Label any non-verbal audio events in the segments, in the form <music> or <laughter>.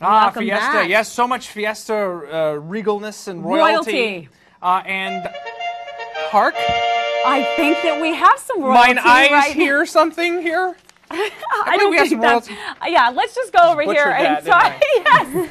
Ah, Welcome Fiesta. back. Yes, so much Fiesta uh, regalness and royalty. Royalty. Uh, and hark, I think that we have some royalty mine eyes right hear something here. <laughs> I believe don't we have think some that's. royalty. uh, Yeah, let's just go over Butchered here and talk. <laughs> yes,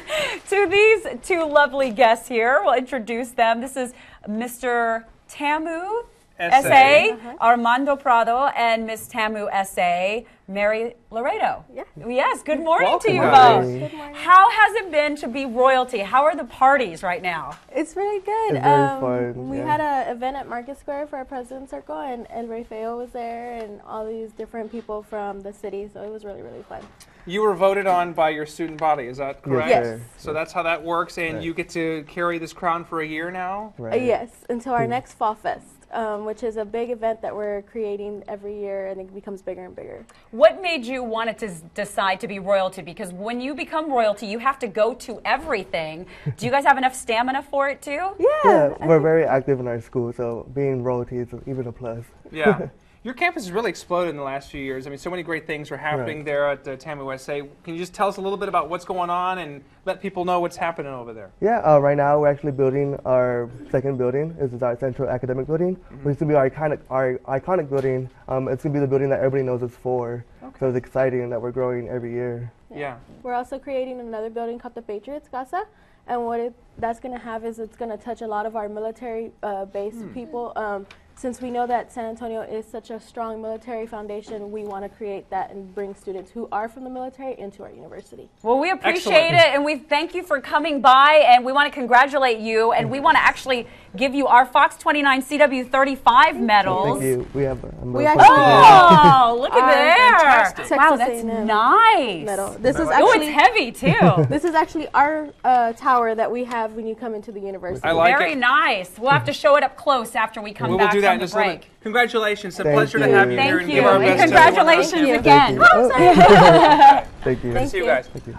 to these two lovely guests here. We'll introduce them. This is Mr. Tamu S.A. S.A. Armando Prado and Miss Tamu S.A. Mary Loredo. Yeah. Yes. Good morning to you guys. both. Good morning. How has it been to be royalty? How are the parties right now? It's really good. It's very um, fun, We yeah. had an event at Market Square for our President's Circle, and El Rey Feo was there, and all these different people from the city. So it was really, really fun. You were voted on by your student body, is that correct? Yes. sir. So that's how that works, and Right. you get to carry this crown for a year now. Uh, Right. yes, until our next Fall Fest, um, which is a big event that we're creating every year, and it becomes bigger and bigger. What made you want to decide to be royalty? Because when you become royalty, you have to go to everything. Do you guys have enough stamina for it too? Yeah, we're very active in our school, so being royalty is even a plus. Yeah. <laughs> Your campus has really exploded in the last few years. I mean, so many great things are happening Right. there at uh, TAMU USA. Can you just tell us a little bit about what's going on and let people know what's happening over there? Yeah, uh, right now we're actually building our second building. This is our central academic building, which is gonna be our iconic, our iconic building. Um, it's gonna be the building that everybody knows us for. So it's exciting that we're growing every year. Yeah. We're also creating another building called the Patriots Casa, and what it, that's going to have is it's going to touch a lot of our military uh, based Hmm. people. Um, since we know that San Antonio is such a strong military foundation, we want to create that and bring students who are from the military into our university. Well, we appreciate Excellent. it and we thank you for coming by and we want to congratulate you and we want to actually give you our Fox 29 CW 35 medals. Thank you. We have. I'm We very actually- fortunate. Oh, look at <laughs> Our there. Fantastic. Wow, that's A&M nice. Medal. This is Oh, it's heavy <laughs> too. this is actually our uh, tower that we have when you come into the university. I like Very it. nice. We'll have to show it up close after we come We will back do that from in the just a little break. Congratulations. It's a Thank pleasure to have you here Thank and you. give our And best to everyone else. congratulations Thank you. again. Oh. Thank you. See you you. guys. Thank you.